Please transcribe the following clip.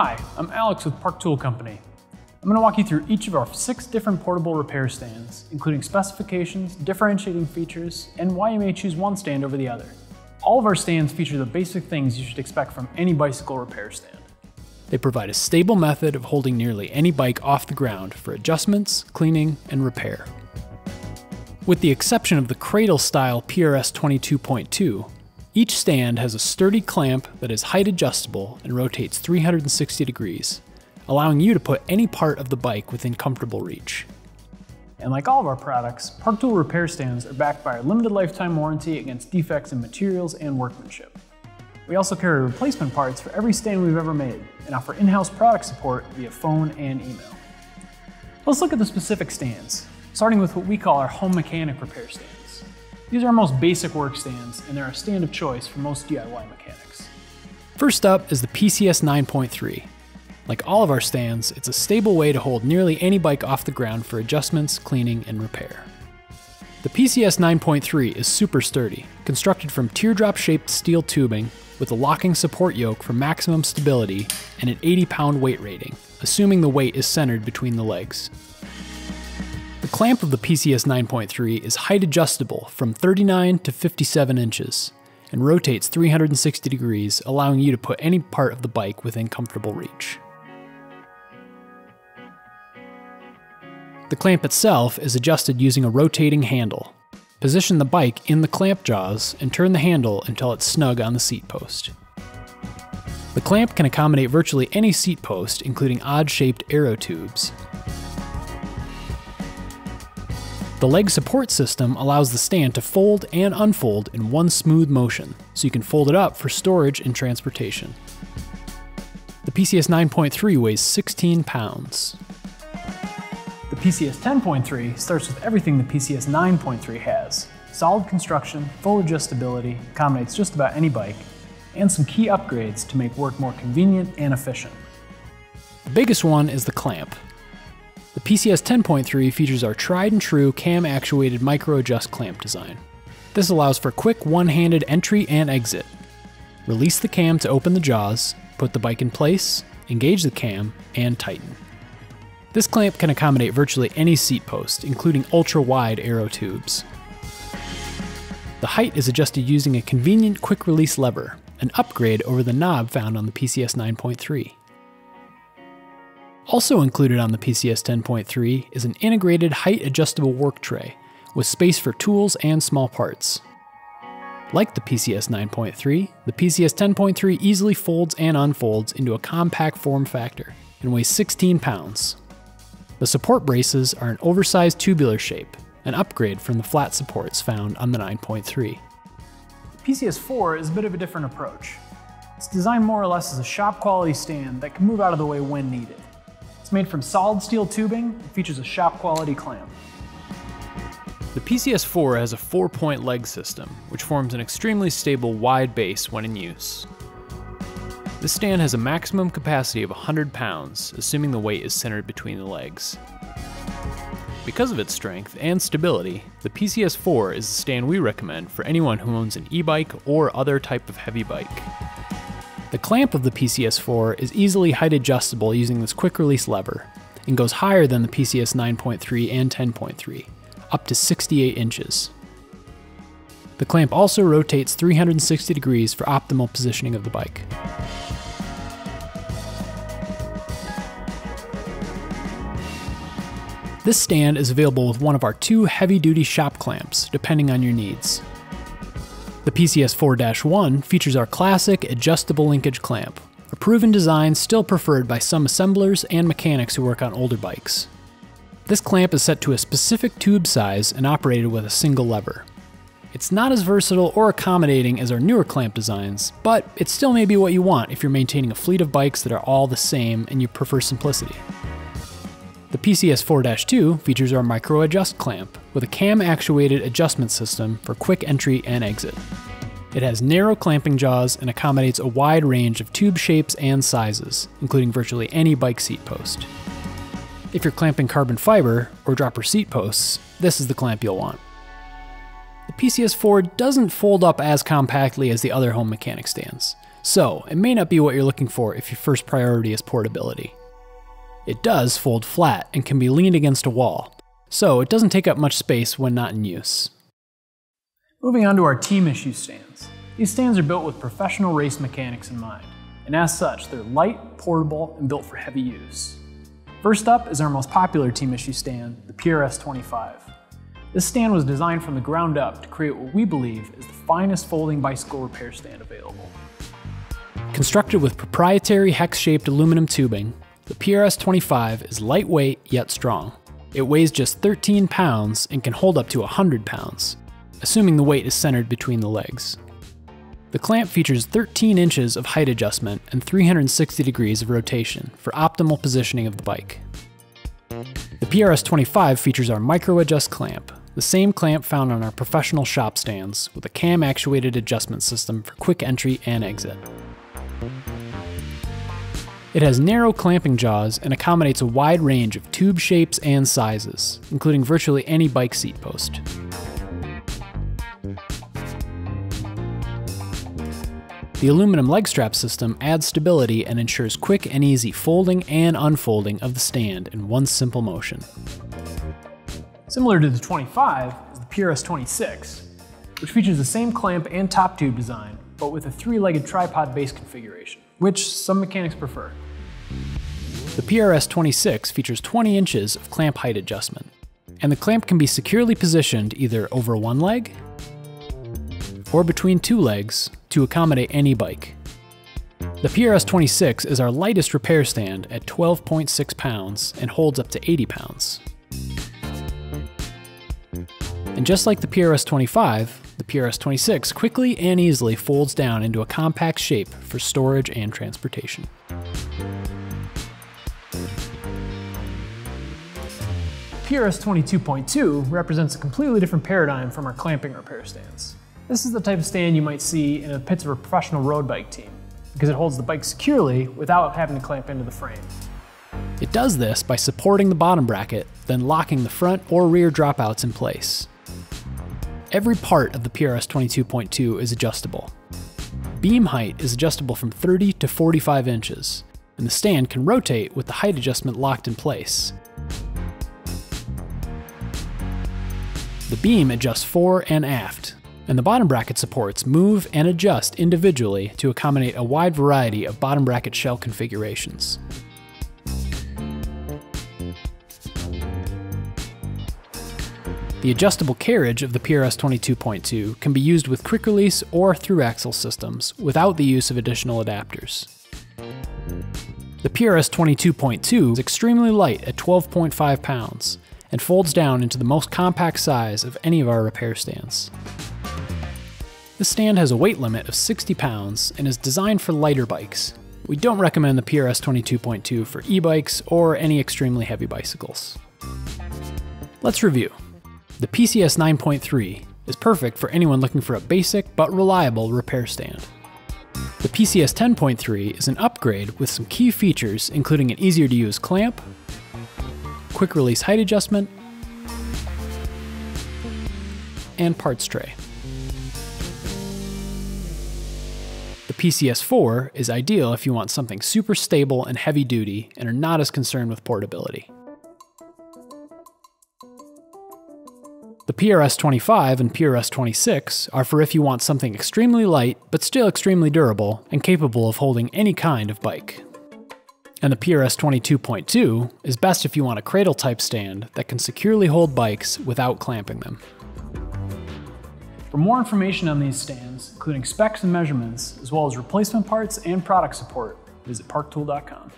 Hi, I'm Alex with Park Tool Company. I'm going to walk you through each of our six different portable repair stands, including specifications, differentiating features, and why you may choose one stand over the other. All of our stands feature the basic things you should expect from any bicycle repair stand. They provide a stable method of holding nearly any bike off the ground for adjustments, cleaning, and repair. With the exception of the cradle style PRS 22.2, each stand has a sturdy clamp that is height adjustable and rotates 360 degrees, allowing you to put any part of the bike within comfortable reach. And like all of our products, Park Tool repair stands are backed by our limited lifetime warranty against defects in materials and workmanship. We also carry replacement parts for every stand we've ever made and offer in-house product support via phone and email. Let's look at the specific stands, starting with what we call our home mechanic repair stands. These are our most basic work stands and they're a stand of choice for most DIY mechanics. First up is the PCS 9.3. Like all of our stands, it's a stable way to hold nearly any bike off the ground for adjustments, cleaning, and repair. The PCS 9.3 is super sturdy, constructed from teardrop-shaped steel tubing with a locking support yoke for maximum stability and an 80 pound weight rating, assuming the weight is centered between the legs. The clamp of the PCS 9.3 is height adjustable from 39 to 57 inches and rotates 360 degrees, allowing you to put any part of the bike within comfortable reach. The clamp itself is adjusted using a rotating handle. Position the bike in the clamp jaws and turn the handle until it's snug on the seat post. The clamp can accommodate virtually any seat post, including odd-shaped aero tubes. The leg support system allows the stand to fold and unfold in one smooth motion, so you can fold it up for storage and transportation. The PCS 9.3 weighs 16 pounds. The PCS 10.3 starts with everything the PCS 9.3 has. Solid construction, full adjustability, accommodates just about any bike, and some key upgrades to make work more convenient and efficient. The biggest one is the clamp. The PCS 10.3 features our tried and true cam actuated micro adjust clamp design. This allows for quick one-handed entry and exit. Release the cam to open the jaws, put the bike in place, engage the cam, and tighten. This clamp can accommodate virtually any seat post, including ultra-wide aero tubes. The height is adjusted using a convenient quick release lever, an upgrade over the knob found on the PCS 9.3. Also included on the PCS 10.3 is an integrated height adjustable work tray with space for tools and small parts. Like the PCS 9.3, the PCS 10.3 easily folds and unfolds into a compact form factor and weighs 16 pounds, the support braces are an oversized tubular shape, an upgrade from the flat supports found on the 9.3. PCS4 is a bit of a different approach. It's designed more or less as a shop quality stand that can move out of the way when needed. It's made from solid steel tubing and features a shop quality clamp. The PCS4 has a four point leg system, which forms an extremely stable wide base when in use. This stand has a maximum capacity of 100 pounds, assuming the weight is centered between the legs. Because of its strength and stability, the PCS4 is the stand we recommend for anyone who owns an e-bike or other type of heavy bike. The clamp of the PCS4 is easily height adjustable using this quick release lever, and goes higher than the PCS 9.3 and 10.3, up to 68 inches. The clamp also rotates 360 degrees for optimal positioning of the bike. This stand is available with one of our two heavy-duty shop clamps, depending on your needs. The PCS 4-1 features our classic adjustable linkage clamp, a proven design still preferred by some assemblers and mechanics who work on older bikes. This clamp is set to a specific tube size and operated with a single lever. It's not as versatile or accommodating as our newer clamp designs, but it still may be what you want if you're maintaining a fleet of bikes that are all the same and you prefer simplicity. The PCS 4-2 features our micro adjust clamp with a cam actuated adjustment system for quick entry and exit. It has narrow clamping jaws and accommodates a wide range of tube shapes and sizes, including virtually any bike seat post. If you're clamping carbon fiber or dropper seat posts, this is the clamp you'll want. The PCS 4 doesn't fold up as compactly as the other home mechanic stands, So, it may not be what you're looking for if your first priority is portability. It does fold flat and can be leaned against a wall, so it doesn't take up much space when not in use. Moving on to our team issue stands. These stands are built with professional race mechanics in mind, and as such, they're light, portable, and built for heavy use. First up is our most popular team issue stand, the PRS-25. This stand was designed from the ground up to create what we believe is the finest folding bicycle repair stand available. Constructed with proprietary hex-shaped aluminum tubing, the PRS-25 is lightweight yet strong. It weighs just 13 pounds and can hold up to 100 pounds, assuming the weight is centered between the legs. The clamp features 13 inches of height adjustment and 360 degrees of rotation for optimal positioning of the bike. The PRS-25 features our micro adjust clamp, the same clamp found on our professional shop stands with a cam actuated adjustment system for quick entry and exit. It has narrow clamping jaws and accommodates a wide range of tube shapes and sizes, including virtually any bike seat post. The aluminum leg strap system adds stability and ensures quick and easy folding and unfolding of the stand in one simple motion. Similar to the 25 is the PRS 26, which features the same clamp and top tube design, but with a three-legged tripod base configuration, which some mechanics prefer. The PRS-26 features 20 inches of clamp height adjustment, and the clamp can be securely positioned either over one leg or between two legs to accommodate any bike. The PRS-26 is our lightest repair stand at 12.6 pounds and holds up to 80 pounds. And just like the PRS-25, the PRS-26 quickly and easily folds down into a compact shape for storage and transportation. PRS 22.2 represents a completely different paradigm from our clamping repair stands. This is the type of stand you might see in the pits of a professional road bike team, because it holds the bike securely without having to clamp into the frame. It does this by supporting the bottom bracket, then locking the front or rear dropouts in place. Every part of the PRS 22.2 is adjustable. Beam height is adjustable from 30 to 45 inches, and the stand can rotate with the height adjustment locked in place. The beam adjusts fore and aft, and the bottom bracket supports move and adjust individually to accommodate a wide variety of bottom bracket shell configurations. The adjustable carriage of the PRS 22.2 can be used with quick release or through axle systems without the use of additional adapters. The PRS 22.2 is extremely light at 12.5 pounds and folds down into the most compact size of any of our repair stands. This stand has a weight limit of 60 pounds and is designed for lighter bikes. We don't recommend the PRS 22.2 for e-bikes or any extremely heavy bicycles. Let's review. The PCS 9.3 is perfect for anyone looking for a basic but reliable repair stand. The PCS 10.3 is an upgrade with some key features including an easier to use clamp, quick release height adjustment, and parts tray. PCS4 is ideal if you want something super stable and heavy duty and are not as concerned with portability. The PRS-25 and PRS-26 are for if you want something extremely light but still extremely durable and capable of holding any kind of bike. And the PRS 22.2 is best if you want a cradle type stand that can securely hold bikes without clamping them. For more information on these stands, including specs and measurements, as well as replacement parts and product support, visit parktool.com.